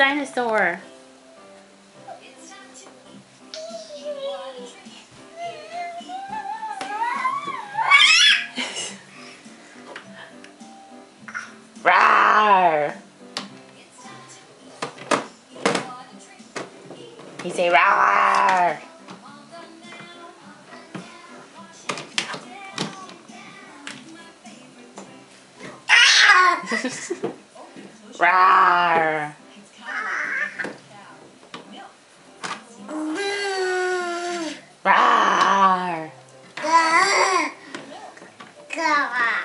Dinosaur. Rawr. He say rawr. Rawr. 哥啊。